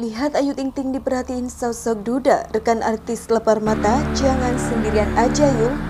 Lihat Ayu Ting Ting diperhatiin sosok Duda, rekan artis lepar mata, jangan sendirian aja yuk.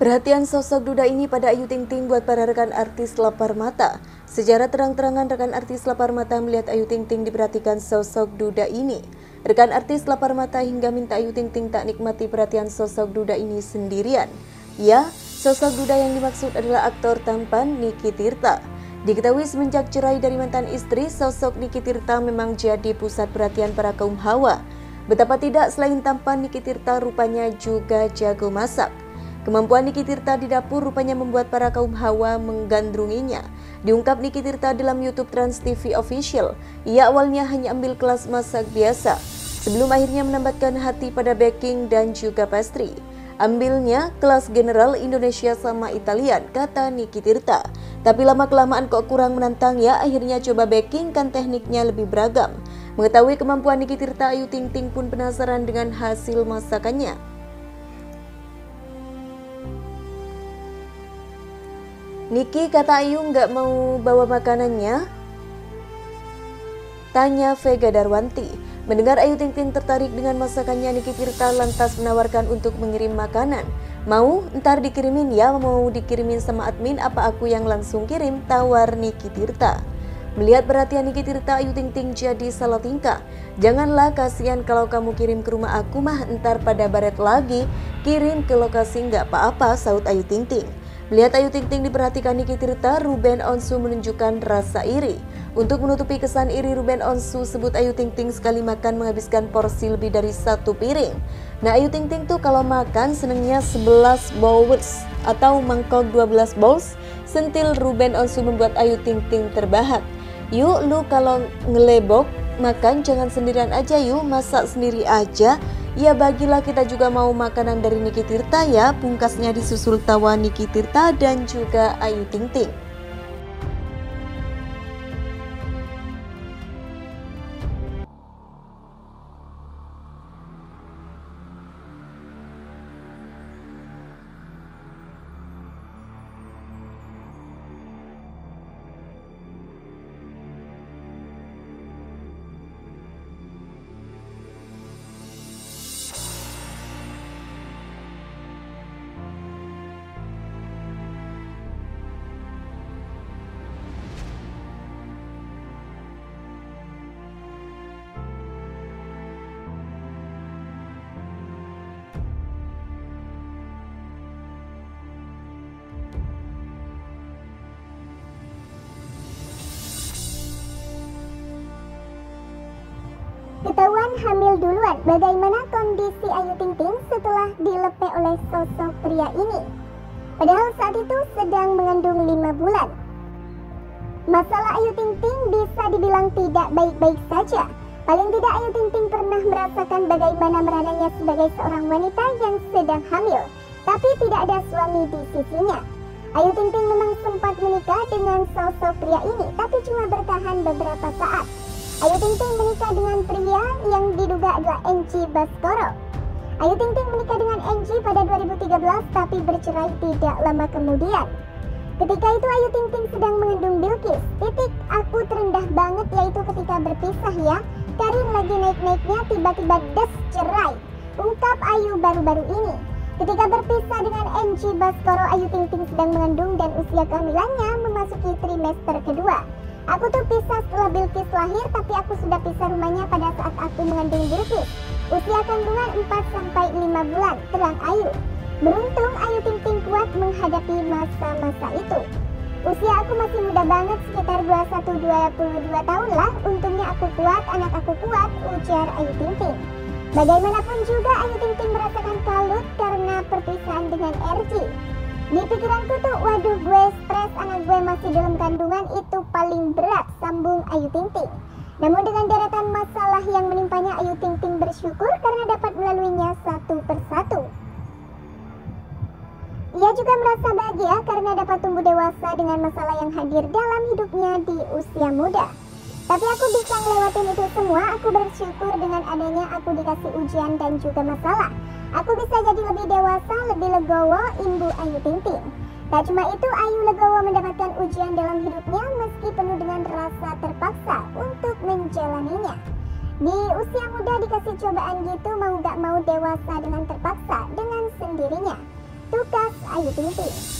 Perhatian sosok duda ini pada Ayu Ting Ting buat para rekan artis lapar mata. Secara terang-terangan rekan artis lapar mata melihat Ayu Ting Ting diperhatikan sosok duda ini. Rekan artis lapar mata hingga minta Ayu Ting Ting tak nikmati perhatian sosok duda ini sendirian. Ya, sosok duda yang dimaksud adalah aktor tampan Niki Tirta. Diketahui semenjak cerai dari mantan istri, sosok Niki Tirta memang jadi pusat perhatian para kaum hawa. Betapa tidak selain tampan Niki Tirta rupanya juga jago masak. Kemampuan Niki Tirta di dapur rupanya membuat para kaum hawa menggandrunginya. Diungkap Niki Tirta dalam YouTube Trans TV Official, ia awalnya hanya ambil kelas masak biasa, sebelum akhirnya menambahkan hati pada baking dan juga pastry. Ambilnya kelas general Indonesia sama Italian, kata Niki Tirta. Tapi lama-kelamaan kok kurang menantang ya, akhirnya coba baking kan tekniknya lebih beragam. Mengetahui kemampuan Niki Tirta, Ayu Ting Ting pun penasaran dengan hasil masakannya. Niki kata Ayu nggak mau bawa makanannya? Tanya Vega Darwanti. Mendengar Ayu Ting Ting tertarik dengan masakannya, Niki Tirta lantas menawarkan untuk mengirim makanan. Mau? Ntar dikirimin ya, mau dikirimin sama admin apa aku yang langsung kirim? Tawar Niki Tirta. Melihat perhatian Niki Tirta, Ayu Ting Ting jadi salah tingkah. Janganlah kasihan kalau kamu kirim ke rumah aku mah ntar pada baret lagi. Kirim ke lokasi nggak apa-apa, saut Ayu Ting Ting. Melihat Ayu Ting Ting diperhatikan Niki Tirta, Ruben Onsu menunjukkan rasa iri. Untuk menutupi kesan iri Ruben Onsu sebut Ayu Ting Ting sekali makan menghabiskan porsi lebih dari satu piring. Nah Ayu Ting Ting tuh kalau makan senengnya 11 bowls atau mangkok 12 bowls. Sentil Ruben Onsu membuat Ayu Ting Ting terbahak. Yuk lu kalau ngelebok makan jangan sendirian aja yuk, masak sendiri aja. Ya bagilah kita juga mau makanan dari Niki Tirta ya, pungkasnya disusul tawa Niki Tirta dan juga Ayu Ting Ting. Ketahuan hamil duluan, bagaimana kondisi Ayu Ting Ting setelah dilepe oleh sosok pria ini? Padahal saat itu sedang mengandung 5 bulan. Masalah Ayu Ting Ting bisa dibilang tidak baik-baik saja. Paling tidak Ayu Ting Ting pernah merasakan bagaimana merananya sebagai seorang wanita yang sedang hamil, tapi tidak ada suami di sisinya. Ayu Ting Ting memang sempat menikah dengan sosok pria ini, tapi cuma bertahan beberapa saat. Ayu Ting Ting menikah dengan pria yang diduga adalah Enji Baskoro. Ayu Ting Ting menikah dengan Enji pada 2013 tapi bercerai tidak lama kemudian. Ketika itu Ayu Ting Ting sedang mengandung Bilkis. Titik aku terendah banget yaitu ketika berpisah ya. Karir lagi naik-naiknya tiba-tiba des cerai. Ungkap Ayu baru-baru ini. Ketika berpisah dengan Enji Baskoro, Ayu Ting Ting sedang mengandung dan usia kehamilannya memasuki trimester kedua. Aku tuh pisah setelah Bilkis lahir, tapi aku sudah pisah rumahnya pada saat aku mengandung Bilkis. Usia kandungan 4-5 bulan, terang Ayu. Beruntung Ayu Ting Ting kuat menghadapi masa-masa itu. Usia aku masih muda banget, sekitar 21-22 tahun lah. Untungnya aku kuat, anak aku kuat, ujar Ayu Ting Ting. Bagaimanapun juga Ayu Ting Ting merasakan kalut karena perpisahan dengan RG. Di pikiranku tuh, waduh gue gue masih dalam kandungan itu paling berat, sambung Ayu Ting Ting. Namun dengan deretan masalah yang menimpanya Ayu Ting Ting bersyukur karena dapat melaluinya satu persatu. Ia juga merasa bahagia karena dapat tumbuh dewasa dengan masalah yang hadir dalam hidupnya di usia muda. Tapi aku bisa ngelewatin itu semua, aku bersyukur dengan adanya aku dikasih ujian dan juga masalah. Aku bisa jadi lebih dewasa, lebih legowo, imbu Ayu Ting Ting. Tak cuma itu, Ayu Legowo mendapatkan ujian dalam hidupnya meski penuh dengan rasa terpaksa untuk menjalaninya. Di usia muda dikasih cobaan gitu mau gak mau dewasa dengan terpaksa dengan sendirinya. Tugas Ayu Ting Ting.